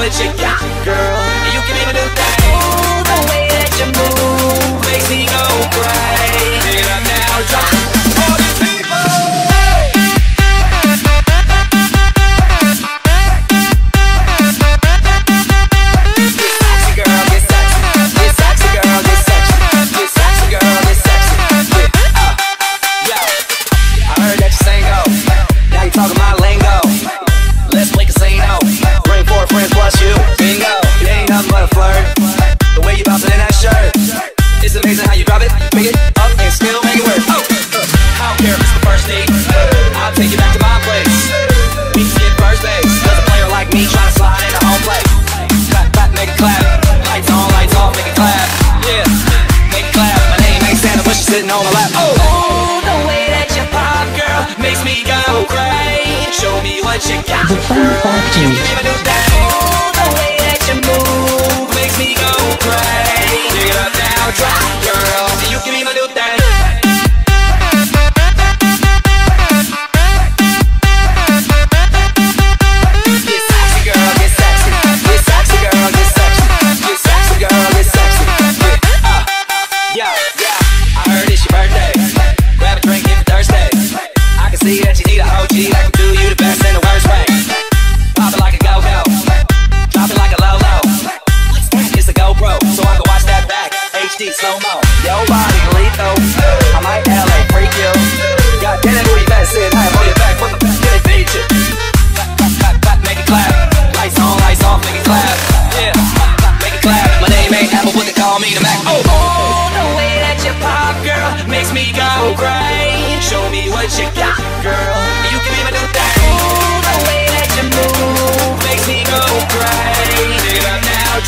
what you got, girl. And you can even do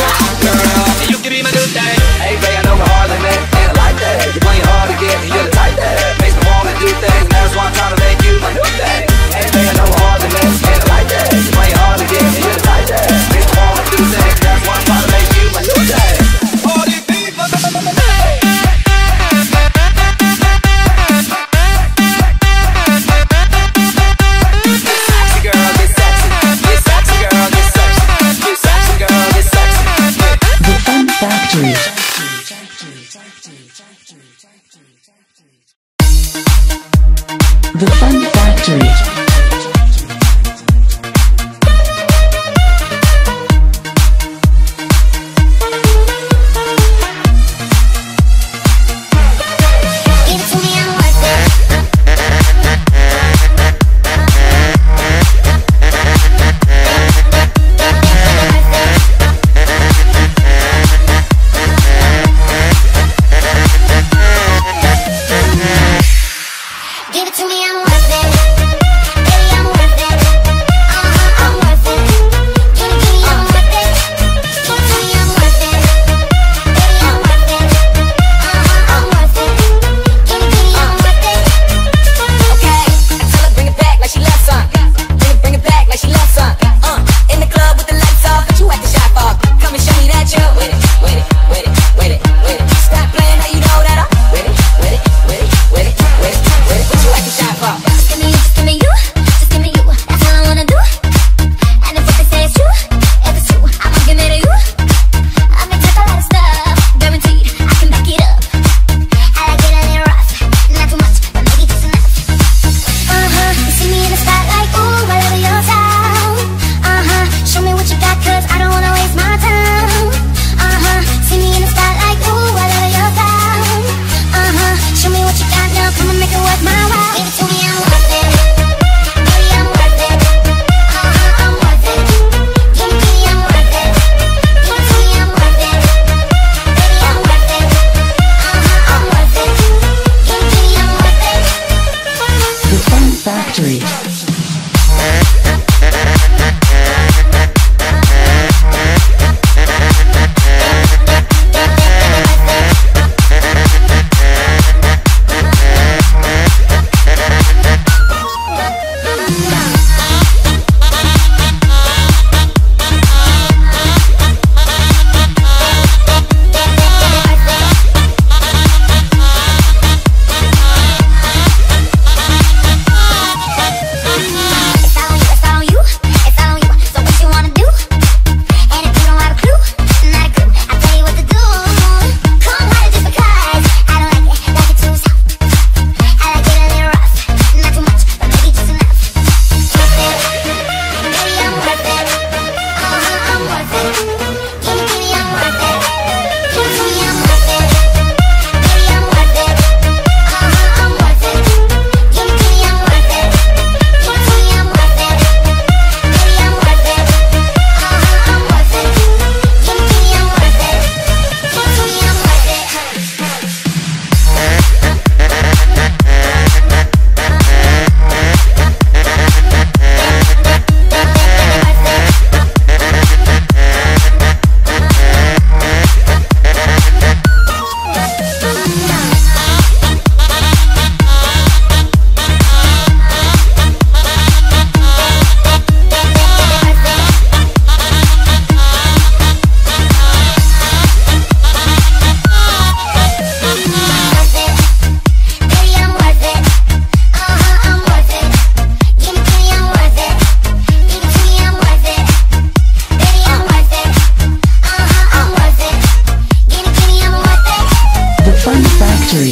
Yeah. Factory. The Fun Factory.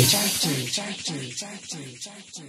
factory. factory.